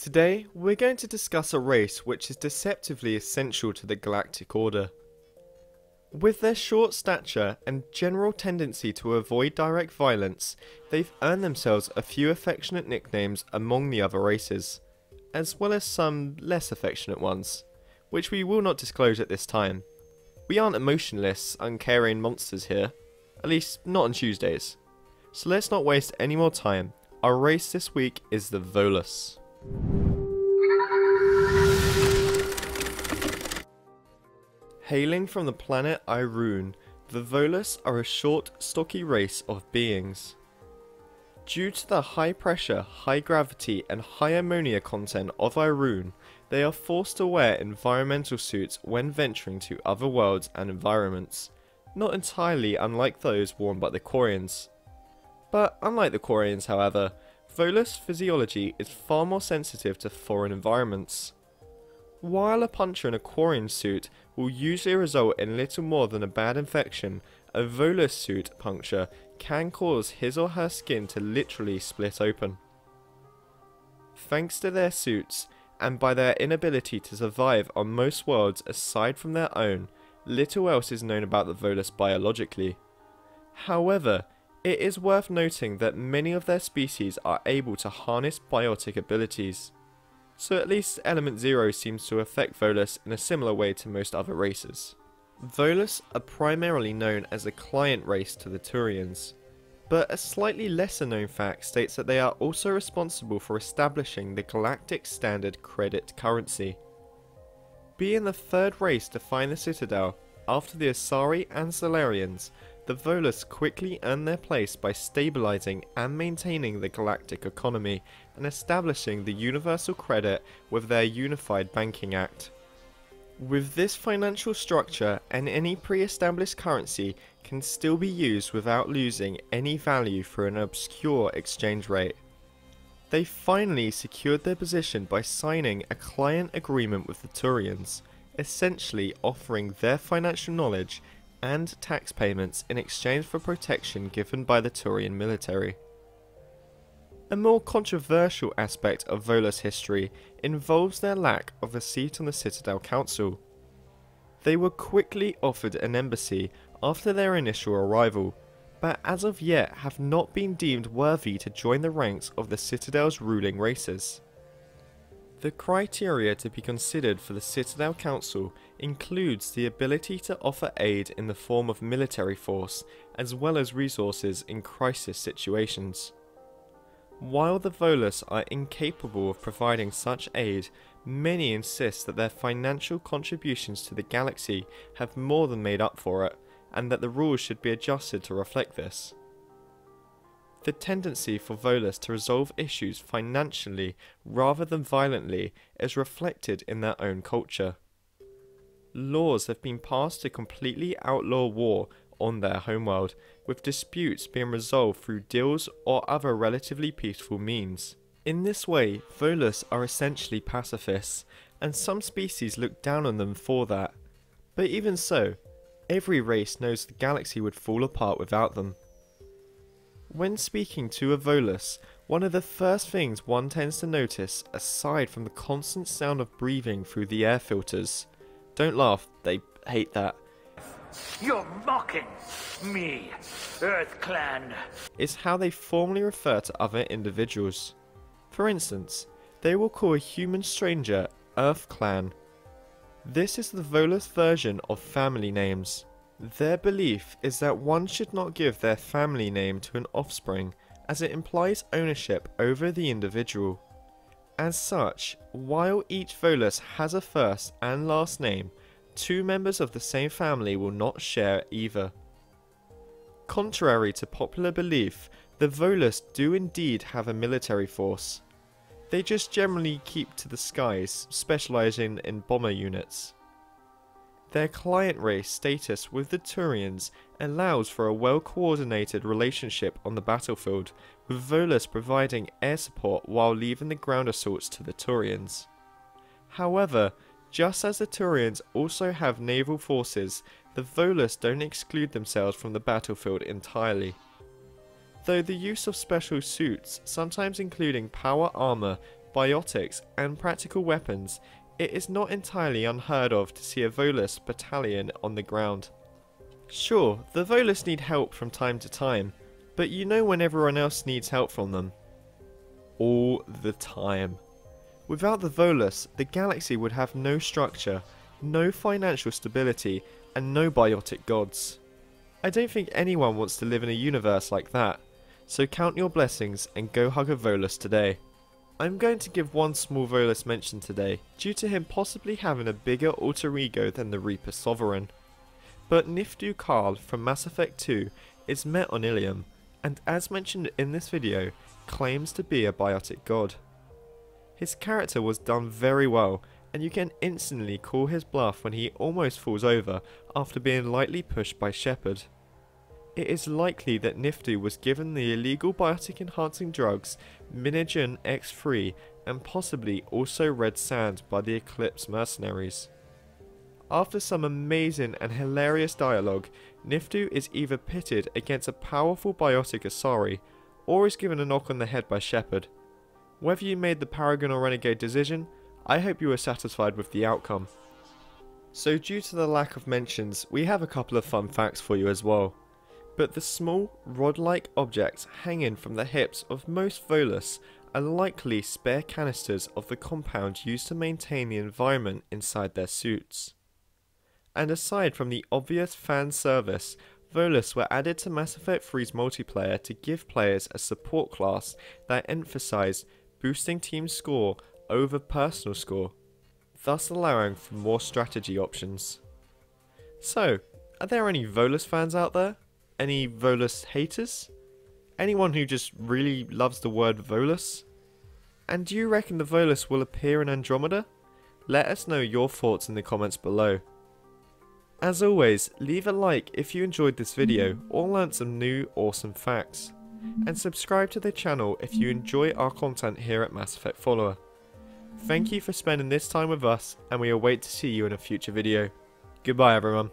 Today, we're going to discuss a race which is deceptively essential to the Galactic Order. With their short stature and general tendency to avoid direct violence, they've earned themselves a few affectionate nicknames among the other races, as well as some less affectionate ones, which we will not disclose at this time. We aren't emotionless, uncaring monsters here, at least not on Tuesdays. So let's not waste any more time. Our race this week is the Volus. Hailing from the planet Irune, the Volus are a short, stocky race of beings. Due to the high pressure, high gravity, and high ammonia content of Irune, they are forced to wear environmental suits when venturing to other worlds and environments, not entirely unlike those worn by the Quarians. But unlike the Quarians, however, Volus physiology is far more sensitive to foreign environments. While a puncture in a Quarian suit will usually result in little more than a bad infection, a Volus suit puncture can cause his or her skin to literally split open. Thanks to their suits, and by their inability to survive on most worlds aside from their own, little else is known about the Volus biologically. However, it is worth noting that many of their species are able to harness biotic abilities. So at least Element Zero seems to affect Volus in a similar way to most other races. Volus are primarily known as a client race to the Turians, but a slightly lesser known fact states that they are also responsible for establishing the galactic standard credit currency. Being the third race to find the Citadel, after the Asari and Salarians, the Volus quickly earned their place by stabilizing and maintaining the galactic economy and establishing the universal credit with their Unified Banking Act. With this financial structure and any pre-established currency can still be used without losing any value for an obscure exchange rate. They finally secured their position by signing a client agreement with the Turians, essentially offering their financial knowledge and tax payments in exchange for protection given by the Turian military. A more controversial aspect of Volus history involves their lack of a seat on the Citadel Council. They were quickly offered an embassy after their initial arrival, but as of yet have not been deemed worthy to join the ranks of the Citadel's ruling races. The criteria to be considered for the Citadel Council includes the ability to offer aid in the form of military force, as well as resources in crisis situations. While the Volus are incapable of providing such aid, many insist that their financial contributions to the galaxy have more than made up for it, and that the rules should be adjusted to reflect this. The tendency for Volus to resolve issues financially rather than violently is reflected in their own culture. Laws have been passed to completely outlaw war on their homeworld, with disputes being resolved through deals or other relatively peaceful means. In this way, Volus are essentially pacifists, and some species look down on them for that. But even so, every race knows the galaxy would fall apart without them. When speaking to a Volus, one of the first things one tends to notice, aside from the constant sound of breathing through the air filters, don't laugh, they hate that, You're mocking me, Earth Clan. is how they formally refer to other individuals. For instance, they will call a human stranger Earth Clan. This is the Volus version of family names. Their belief is that one should not give their family name to an offspring, as it implies ownership over the individual. As such, while each Volus has a first and last name, two members of the same family will not share either. Contrary to popular belief, the Volus do indeed have a military force. They just generally keep to the skies, specialising in bomber units. Their client race status with the Turians allows for a well coordinated relationship on the battlefield, with Volus providing air support while leaving the ground assaults to the Turians. However, just as the Turians also have naval forces, the Volus don't exclude themselves from the battlefield entirely. Though the use of special suits, sometimes including power armor, biotics, and practical weapons, it is not entirely unheard of to see a Volus battalion on the ground. Sure, the Volus need help from time to time, but you know when everyone else needs help from them. All the time. Without the Volus, the galaxy would have no structure, no financial stability, and no biotic gods. I don't think anyone wants to live in a universe like that, so count your blessings and go hug a Volus today. I'm going to give one small Volus mention today, due to him possibly having a bigger alter ego than the Reaper Sovereign. But Niftu Cal from Mass Effect 2 is met on Ilium, and as mentioned in this video, claims to be a biotic god. His character was done very well, and you can instantly call his bluff when he almost falls over after being lightly pushed by Shepard. It is likely that Niftu was given the illegal biotic enhancing drugs Minagen X3 and possibly also Red Sand by the Eclipse mercenaries. After some amazing and hilarious dialogue, Niftu is either pitted against a powerful biotic Asari or is given a knock on the head by Shepard. Whether you made the Paragon or Renegade decision, I hope you were satisfied with the outcome. So due to the lack of mentions, we have a couple of fun facts for you as well but the small, rod-like objects hanging from the hips of most Volus are likely spare canisters of the compound used to maintain the environment inside their suits. And aside from the obvious fan service, Volus were added to Mass Effect 3's multiplayer to give players a support class that emphasized boosting team score over personal score, thus allowing for more strategy options. So, are there any Volus fans out there? Any Volus haters? Anyone who just really loves the word Volus? And do you reckon the Volus will appear in Andromeda? Let us know your thoughts in the comments below. As always, leave a like if you enjoyed this video or learnt some new awesome facts. And subscribe to the channel if you enjoy our content here at Mass Effect Follower. Thank you for spending this time with us and we await to see you in a future video. Goodbye everyone.